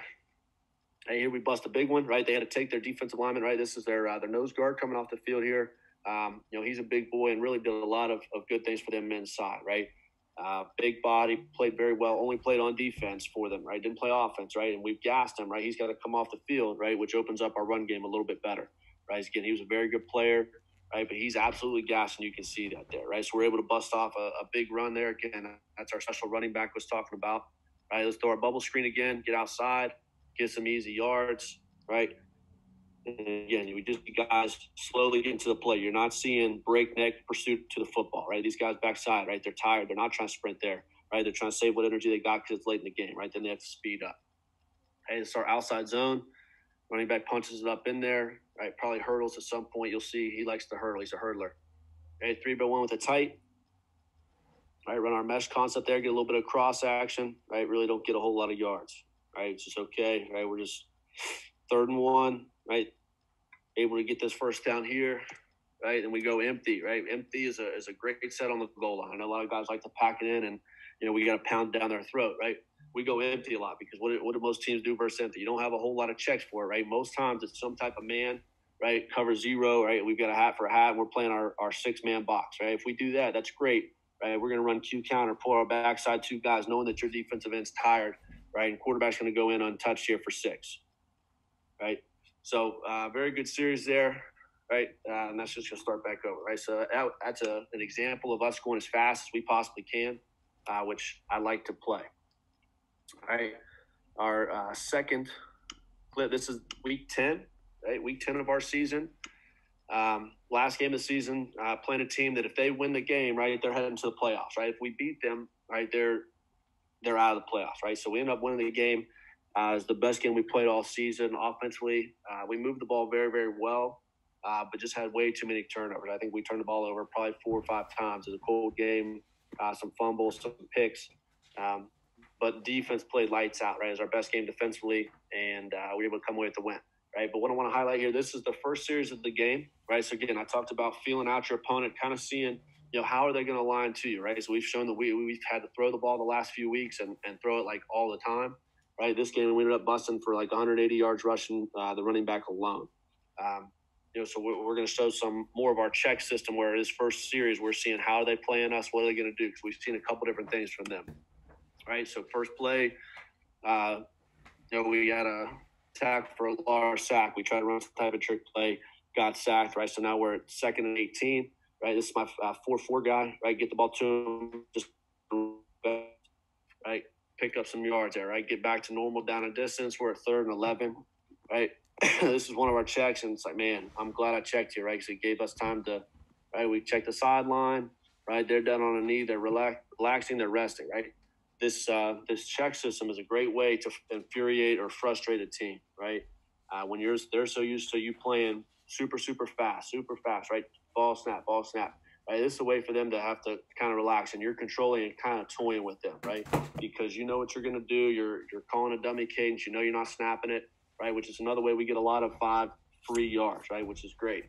Hey here we bust a big one right? They had to take their defensive lineman right? This is their uh, their nose guard coming off the field here. Um, you know he's a big boy and really did a lot of, of good things for them inside right uh, big body, played very well. Only played on defense for them, right? Didn't play offense, right? And we've gassed him, right? He's got to come off the field, right? Which opens up our run game a little bit better, right? Again, he was a very good player, right? But he's absolutely gassed, and you can see that there, right? So we're able to bust off a, a big run there. Again, that's our special running back was talking about, right? Let's throw our bubble screen again, get outside, get some easy yards, right? Again, you just guys slowly get into the play. You're not seeing breakneck pursuit to the football, right? These guys backside, right? They're tired. They're not trying to sprint there, right? They're trying to save what energy they got because it's late in the game, right? Then they have to speed up. Hey, it's our outside zone. Running back punches it up in there, right? Probably hurdles at some point. You'll see he likes to hurdle. He's a hurdler. Hey, three by one with a tight. Right, run our mesh concept there, get a little bit of cross action, right? Really don't get a whole lot of yards, right? It's just okay, right? We're just third and one, right? Able to get this first down here, right? And we go empty, right? Empty is a, is a great set on the goal line. I know a lot of guys like to pack it in and, you know, we got to pound down their throat, right? We go empty a lot because what, what do most teams do versus empty? You don't have a whole lot of checks for it, right? Most times it's some type of man, right? Cover zero, right? We've got a hat for a hat. And we're playing our, our six man box, right? If we do that, that's great, right? We're going to run Q counter, pull our backside two guys, knowing that your defensive end's tired, right? And quarterback's going to go in untouched here for six right? So uh, very good series there, right? Uh, and that's just gonna start back over, right? So that, that's a, an example of us going as fast as we possibly can, uh, which I like to play. All right, our uh, second clip. This is week ten, right? Week ten of our season. Um, last game of the season, uh, playing a team that if they win the game, right, they're heading to the playoffs, right? If we beat them, right, they're they're out of the playoffs, right? So we end up winning the game. Uh, it's the best game we played all season offensively. Uh, we moved the ball very, very well, uh, but just had way too many turnovers. I think we turned the ball over probably four or five times. It was a cold game, uh, some fumbles, some picks. Um, but defense played lights out, right? It was our best game defensively, and uh, we were able to come away with the win, right? But what I want to highlight here, this is the first series of the game, right? So again, I talked about feeling out your opponent, kind of seeing, you know, how are they going to line to you, right? So we've shown that we, we've had to throw the ball the last few weeks and, and throw it like all the time, right? This game, we ended up busting for like 180 yards rushing uh, the running back alone. Um, you know, so we're, we're going to show some more of our check system where this first series, we're seeing how are they playing us, what are they going to do? Because we've seen a couple different things from them right? So first play, uh, you know, we had a tack for a large sack. We tried to run some type of trick play, got sacked, right? So now we're at second and 18, right? This is my uh, 4-4 guy, right? Get the ball to him, just? Pick up some yards there, right? Get back to normal down a distance. We're at third and 11, right? this is one of our checks, and it's like, man, I'm glad I checked here, right? Because it gave us time to, right? We checked the sideline, right? They're down on a knee, they're relax- relaxing, they're resting, right? this uh, this check system is a great way to infuriate or frustrate a team, right? Uh, when you're they're so used to you playing super super fast, super fast, right? Ball snap, ball snap, right? This is a way for them to have to kind of relax, and you're controlling and kind of toying with them, right? Because you know what you're going to do. You're you're calling a dummy cadence. You know you're not snapping it, right? Which is another way we get a lot of five free yards, right? Which is great.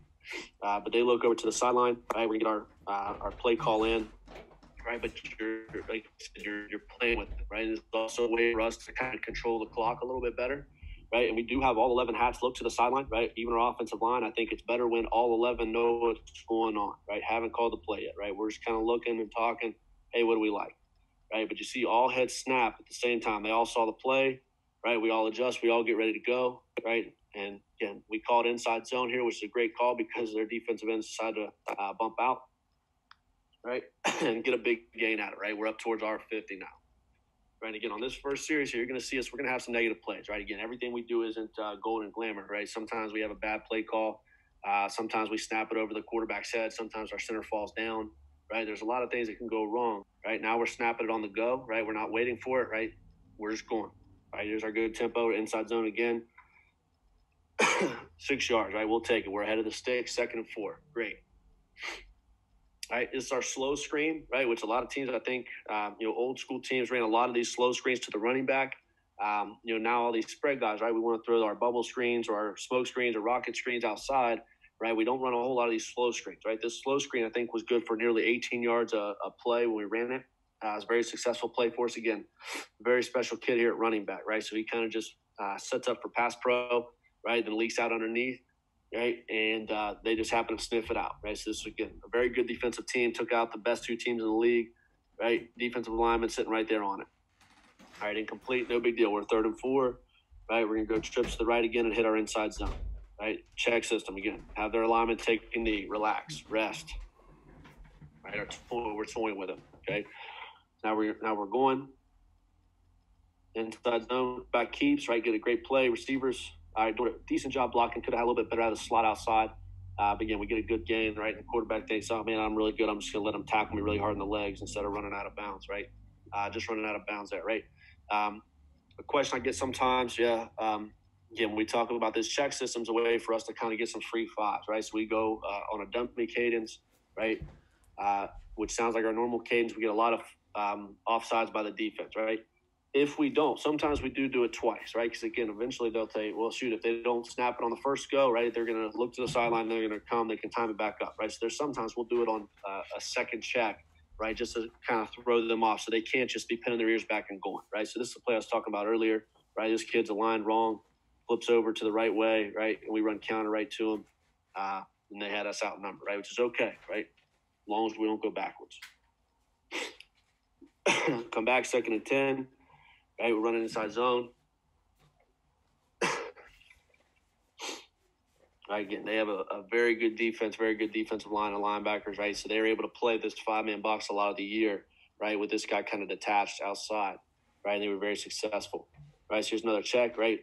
Uh, but they look over to the sideline, right? We get our uh, our play call in, right? But you're like you're you're playing with it, right? It's also a way for us to kind of control the clock a little bit better, right? And we do have all eleven hats look to the sideline, right? Even our offensive line, I think it's better when all eleven know what's going on, right? Haven't called the play yet, right? We're just kind of looking and talking. Hey, what do we like, right? But you see all heads snap at the same time. They all saw the play, right? We all adjust. We all get ready to go, right? And again, we called inside zone here, which is a great call because their defensive ends decided to uh, bump out right? and get a big gain out of it, right? We're up towards our 50 now. Right, again, on this first series here, you're going to see us. We're going to have some negative plays, right? Again, everything we do isn't uh, gold and glamour, right? Sometimes we have a bad play call. Uh, sometimes we snap it over the quarterback's head. Sometimes our center falls down, right? There's a lot of things that can go wrong, right? Now we're snapping it on the go, right? We're not waiting for it, right? We're just going, right? Here's our good tempo, inside zone again. Six yards, right? We'll take it. We're ahead of the stick, second and four. Great right? It's our slow screen, right? Which a lot of teams, I think, um, you know, old school teams ran a lot of these slow screens to the running back. Um, you know, now all these spread guys, right? We want to throw our bubble screens or our smoke screens or rocket screens outside, right? We don't run a whole lot of these slow screens, right? This slow screen, I think, was good for nearly 18 yards a, a play when we ran it. Uh, was a very successful play for us. Again, very special kid here at running back, right? So he kind of just uh, sets up for pass pro, right? Then leaks out underneath right? And uh, they just happened to sniff it out, right? So this was again a very good defensive team, took out the best two teams in the league, right? Defensive lineman sitting right there on it. All right, incomplete, no big deal. We're third and four, right? We're gonna go trips to the right again and hit our inside zone, right? Check system again. Have their alignment take a knee, relax, rest. Right, we're toying with them. Okay, now we're now we're going inside zone, back keeps, right? Get a great play, receivers uh, doing a decent job blocking. Could have had a little bit better out of the slot outside. Uh, but again, we get a good gain, right? And the quarterback thinks, oh, man, I'm really good. I'm just going to let him tackle me really hard in the legs instead of running out of bounds, right? Uh, just running out of bounds there, right? Um, a question I get sometimes, yeah, um, again, we talk about this check system's a way for us to kind of get some free fives, right? So we go uh, on a dummy cadence, right? Uh, which sounds like our normal cadence. We get a lot of um, offsides by the defense, right? If we don't, sometimes we do do it twice, right? Because again, eventually they'll say, well, shoot, if they don't snap it on the first go, right, they're going to look to the sideline, they're going to come, they can time it back up, right? So there's sometimes we'll do it on uh, a second check, right, just to kind of throw them off so they can't just be pinning their ears back and going, right? So this is the play I was talking about earlier, right? This kid's aligned wrong, flips over to the right way, right, and we run counter right to him, uh, and they had us outnumbered, right, which is okay, right, as long as we don't go backwards. come back second and 10 Right, we're running inside zone. right, again, they have a, a, very good defense, very good defensive line of linebackers, right? So they're able to play this five man box a lot of the year, right? With this guy kind of detached outside, right? And they were very successful, right? So here's another check, right?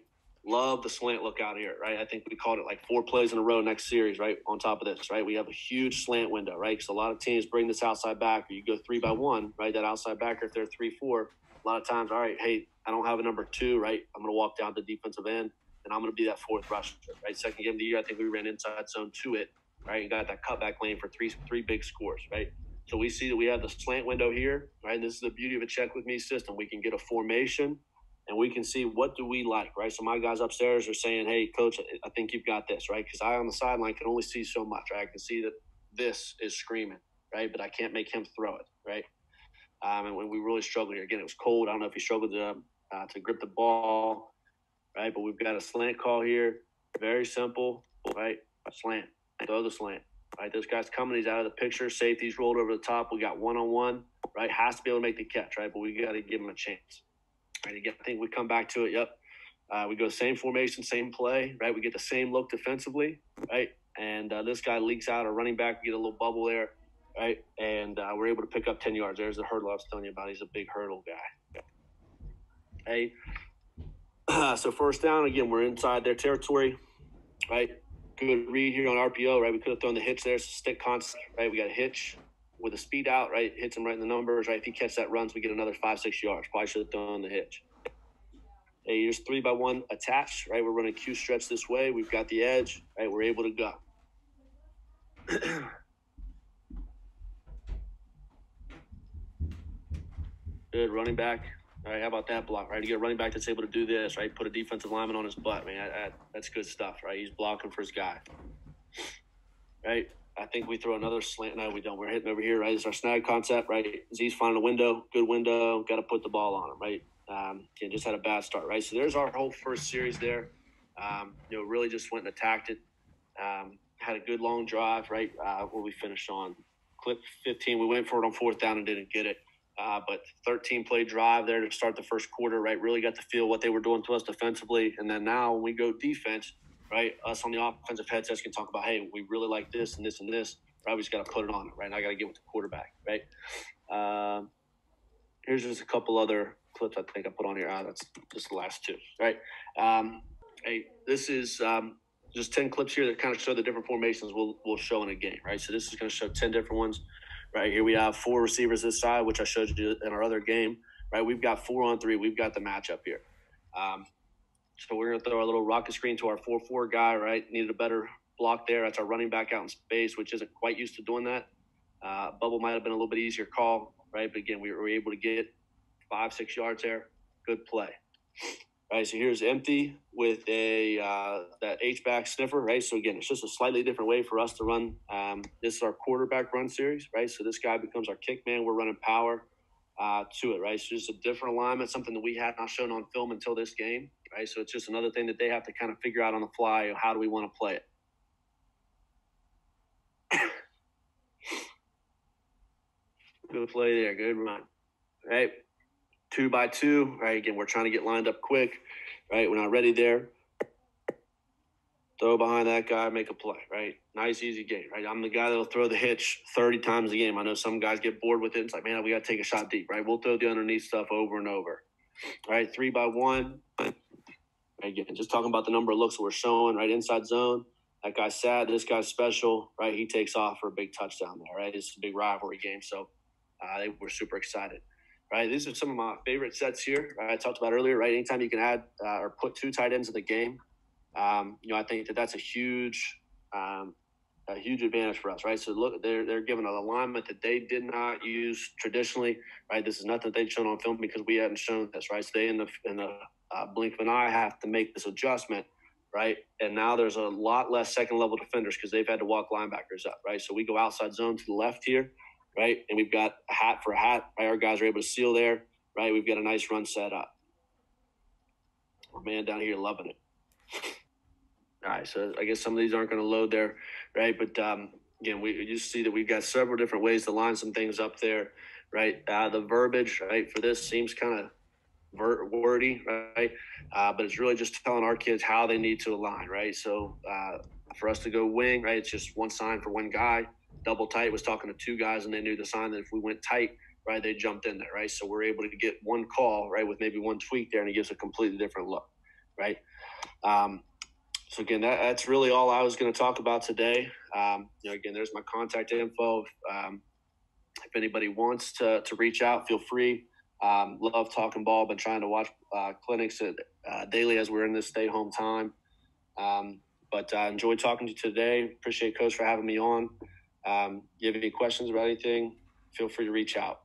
Love the slant look out here, right? I think we called it like four plays in a row next series, right? On top of this, right? We have a huge slant window, right? Because a lot of teams bring this outside backer. You go three by one, right? That outside backer, if they're three, four, a lot of times, all right, hey, I don't have a number two, right? I'm going to walk down the defensive end, and I'm going to be that fourth rusher, right? Second game of the year, I think we ran inside zone to it, right? And got that cutback lane for three three big scores, right? So we see that we have the slant window here, right? And this is the beauty of a check with me system. We can get a formation and we can see what do we like, right? So my guys upstairs are saying, "Hey, coach, I think you've got this, right?" Because I on the sideline can only see so much. Right? I can see that this is screaming, right? But I can't make him throw it, right? Um, and when we really struggled here, again, it was cold. I don't know if he struggled to uh, to grip the ball, right? But we've got a slant call here, very simple, right? A slant, throw the slant, right? This guy's coming, he's out of the picture. Safety's rolled over the top. We got one on one, right? Has to be able to make the catch, right? But we got to give him a chance. Right, again, I think we come back to it. Yep. Uh, we go same formation, same play, right? We get the same look defensively, right? And uh, this guy leaks out a running back, we get a little bubble there, right? And uh, we're able to pick up 10 yards. There's the hurdle I was telling you about. He's a big hurdle guy. Hey, so first down, again, we're inside their territory, right? Good read here on RPO, right? We could have thrown the hitch there. A stick concept, right? We got a hitch with a speed out, right? Hits him right in the numbers, right? If he catches that runs, we get another five, six yards. Probably should have thrown the hitch. Hey, here's three by one attached, right? We're running Q stretch this way. We've got the edge, right? We're able to go. Good running back. All right, how about that block, right? You get a running back that's able to do this, right? Put a defensive lineman on his butt, man. That, that's good stuff, right? He's blocking for his guy, right? I think we throw another slant. No, we don't. We're hitting over here, right? It's our snag concept, right? Z's finding a window, good window. Got to put the ball on him, right? Um, just had a bad start, right? So there's our whole first series there. Um, you know, really just went and attacked it. Um, had a good long drive, right? Uh, where we finished on clip 15. We went for it on fourth down and didn't get it. Uh, but 13 play drive there to start the first quarter, right? Really got to feel what they were doing to us defensively. And then now when we go defense, right? Us on the offensive headsets can talk about, hey, we really like this and this and this. Right? We just got to put it on, right? And I got to get with the quarterback, right? Um, here's just a couple other clips I think I put on here. Ah, that's just the last two, right? Um, hey, this is um, just 10 clips here that kind of show the different formations we'll, we'll show in a game, right? So this is going to show 10 different ones. Right here we have four receivers this side, which I showed you in our other game. Right, we've got four on three. We've got the matchup here. Um, so we're going to throw our little rocket screen to our 4 4 guy, right? Needed a better block there. That's our running back out in space, which isn't quite used to doing that. Uh, bubble might have been a little bit easier call, right? But again, we were able to get five, six yards there. Good play. All right, so here's empty with a uh, that H back sniffer, right? So again, it's just a slightly different way for us to run. Um, this is our quarterback run series, right? So this guy becomes our kick man. We're running power uh, to it, right? So just a different alignment, something that we had not shown on film until this game, right? So it's just another thing that they have to kind of figure out on the fly. How do we want to play it? good play there, good run, right? Two by two, right? Again, we're trying to get lined up quick, right? We're not ready there throw behind that guy, make a play, right? Nice, easy game, right? I'm the guy that'll throw the hitch 30 times a game. I know some guys get bored with it. It's like, man, we got to take a shot deep, right? We'll throw the underneath stuff over and over. right? three by one. Again, just talking about the number of looks we're showing, right? Inside zone. That guy's sad. This guy's special, right? He takes off for a big touchdown there, right? It's a big rivalry game. So uh, they were super excited, right? These are some of my favorite sets here. Right? I talked about earlier, right? Anytime you can add uh, or put two tight ends in the game, um, you know, I think that that's a huge, um, a huge advantage for us, right? So look, they're they're given an alignment that they did not use traditionally, right? This is nothing they've shown on film because we hadn't shown this, right? So they in the in the uh, blink of an eye have to make this adjustment, right? And now there's a lot less second level defenders because they've had to walk linebackers up, right? So we go outside zone to the left here, right? And we've got a hat for a hat, right? Our guys are able to seal there, right? We've got a nice run set up. Our man down here loving it. All right, so I guess some of these aren't going to load there, right? But um, again, we just see that we've got several different ways to line some things up there, right? Uh, the verbiage, right, for this seems kind of wordy, right? Uh, but it's really just telling our kids how they need to align, right? So uh, for us to go wing, right, it's just one sign for one guy. Double tight was talking to two guys, and they knew the sign that if we went tight, right, they jumped in there, right? So we're able to get one call, right, with maybe one tweak there, and it gives a completely different look, right? Um, so again, that, that's really all I was going to talk about today. Um, you know, again, there's my contact info. Um, if anybody wants to, to reach out, feel free. Um, love talking ball. Been trying to watch uh, clinics at, uh, daily as we're in this stay home time. Um, but I uh, enjoyed talking to you today. Appreciate Coach for having me on. Um, you have any questions about anything, feel free to reach out.